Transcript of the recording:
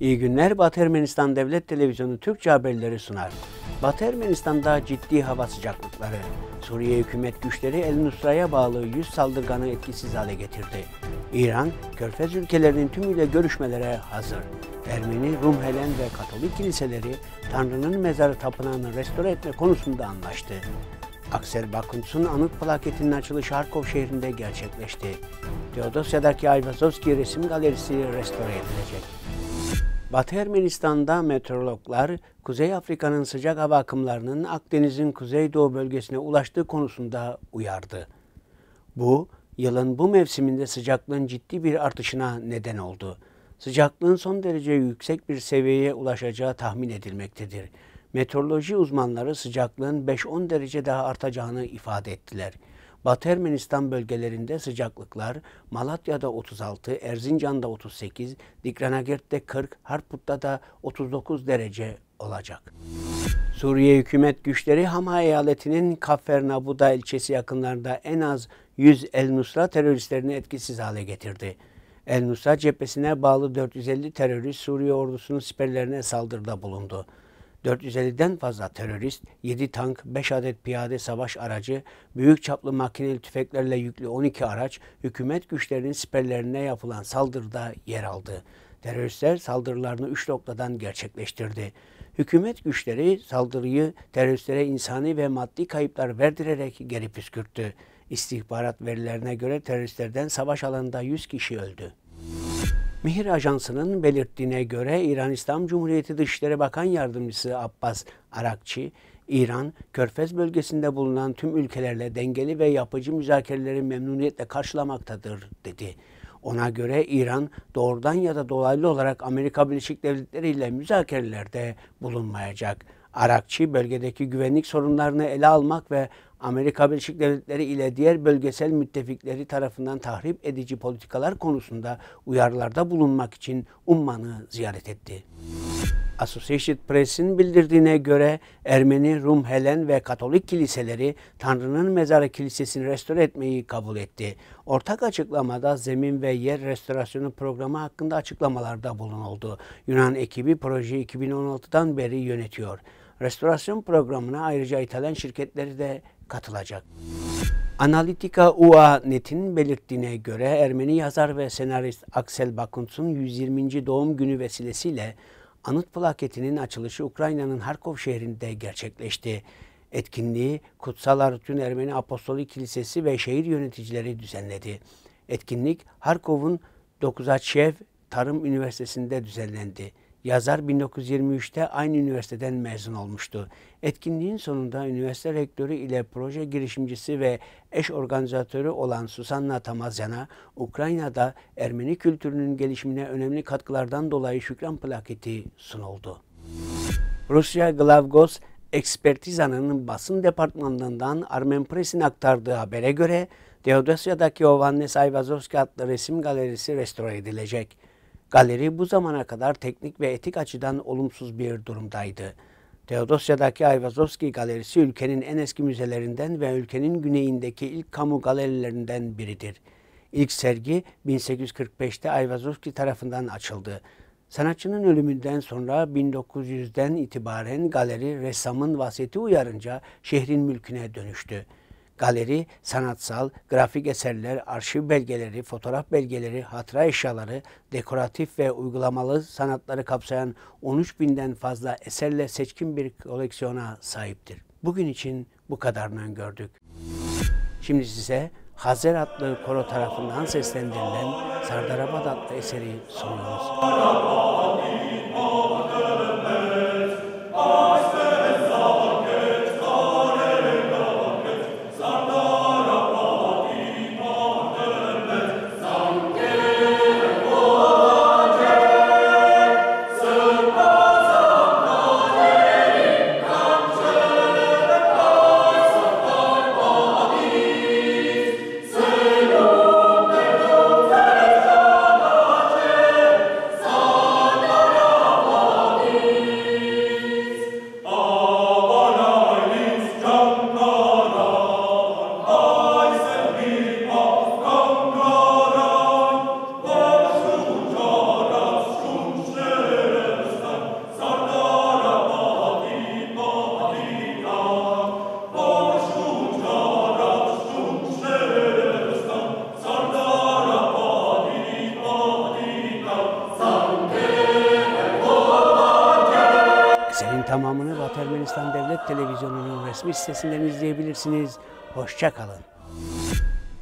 İyi günler. Batı Ermenistan Devlet Televizyonu Türkçe haberleri sunar. Batı Ermenistan'da ciddi hava sıcaklıkları. Suriye hükümet güçleri El Nusra'ya bağlı 100 saldırganı etkisiz hale getirdi. İran, Körfez ülkelerinin tümüyle görüşmelere hazır. Ermeni, Rum, Helen ve Katolik kiliseleri Tanrı'nın mezarı tapınağını restore etme konusunda anlaştı. Aksel Bakunts'un anıt plaketinin açılışı Harkov şehrinde gerçekleşti. Teodosya'daki Ayvazovski resim galerisi restore edilecek. Batı Ermenistan'da meteorologlar Kuzey Afrika'nın sıcak hava akımlarının Akdeniz'in kuzeydoğu bölgesine ulaştığı konusunda uyardı. Bu, yılın bu mevsiminde sıcaklığın ciddi bir artışına neden oldu. Sıcaklığın son derece yüksek bir seviyeye ulaşacağı tahmin edilmektedir. Meteoroloji uzmanları sıcaklığın 5-10 derece daha artacağını ifade ettiler. Batı Ermenistan bölgelerinde sıcaklıklar Malatya'da 36, Erzincan'da 38, Dikranagert'te 40, Harput'ta da 39 derece olacak. Suriye hükümet güçleri Hama eyaletinin Kafernabuda ilçesi yakınlarında en az 100 El Nusra teröristlerini etkisiz hale getirdi. El Nusra cephesine bağlı 450 terörist Suriye ordusunun siperlerine saldırıda bulundu. 450'den fazla terörist, 7 tank, 5 adet piyade savaş aracı, büyük çaplı makineli tüfeklerle yüklü 12 araç hükümet güçlerinin siperlerine yapılan saldırıda yer aldı. Teröristler saldırılarını 3 noktadan gerçekleştirdi. Hükümet güçleri saldırıyı teröristlere insani ve maddi kayıplar verdirerek geri püskürttü. İstihbarat verilerine göre teröristlerden savaş alanında 100 kişi öldü. Mihir Ajansı'nın belirttiğine göre İran İslam Cumhuriyeti Dışişleri Bakan Yardımcısı Abbas Arakçı, İran, Körfez bölgesinde bulunan tüm ülkelerle dengeli ve yapıcı müzakereleri memnuniyetle karşılamaktadır, dedi. Ona göre İran doğrudan ya da dolaylı olarak Amerika Birleşik Devletleri ile müzakerelerde bulunmayacak. Arakçı bölgedeki güvenlik sorunlarını ele almak ve Amerika Birleşik Devletleri ile diğer bölgesel müttefikleri tarafından tahrip edici politikalar konusunda uyarılarda bulunmak için Umman'ı ziyaret etti. Associated Press'in bildirdiğine göre Ermeni, Rum, Helen ve Katolik kiliseleri Tanrı'nın mezarı kilisesini restore etmeyi kabul etti. Ortak açıklamada zemin ve yer restorasyonu programı hakkında açıklamalarda bulunuldu. Yunan ekibi projeyi 2016'dan beri yönetiyor. Restorasyon programına ayrıca İtalyan şirketleri de katılacak. Analitika UA.net'in belirttiğine göre Ermeni yazar ve senarist Aksel Bakunts'un 120. doğum günü vesilesiyle anıt plaketinin açılışı Ukrayna'nın Harkov şehrinde gerçekleşti. Etkinliği Kutsal Arutun Ermeni Apostolik Kilisesi ve şehir yöneticileri düzenledi. Etkinlik Harkov'un Dokuzaçev Tarım Üniversitesi'nde düzenlendi. Yazar 1923'te aynı üniversiteden mezun olmuştu. Etkinliğin sonunda üniversite rektörü ile proje girişimcisi ve eş organizatörü olan Susanna Tamazyan'a Ukrayna'da Ermeni kültürünün gelişimine önemli katkılardan dolayı şükran plaketi sunuldu. Rusya Glavgos Ekspertiza'nın basın departmanından Armen Press'in aktardığı habere göre Teodosya'daki Ovannes Ayvazovski adlı resim galerisi restore edilecek. Galeri bu zamana kadar teknik ve etik açıdan olumsuz bir durumdaydı. Teodosya'daki Ayvazovski Galerisi ülkenin en eski müzelerinden ve ülkenin güneyindeki ilk kamu galerilerinden biridir. İlk sergi 1845'te Ayvazovski tarafından açıldı. Sanatçının ölümünden sonra 1900'den itibaren galeri ressamın vasiyeti uyarınca şehrin mülküne dönüştü. Galeri, sanatsal, grafik eserler, arşiv belgeleri, fotoğraf belgeleri, hatıra eşyaları, dekoratif ve uygulamalı sanatları kapsayan 13 binden fazla eserle seçkin bir koleksiyona sahiptir. Bugün için bu kadarını gördük. Şimdi size Hazer adlı koro tarafından seslendirilen Sardarabad adlı eseri sunuyoruz. Tamamını Batı Ermenistan Devlet Televizyonu'nun resmi sitesinden izleyebilirsiniz. Hoşça kalın.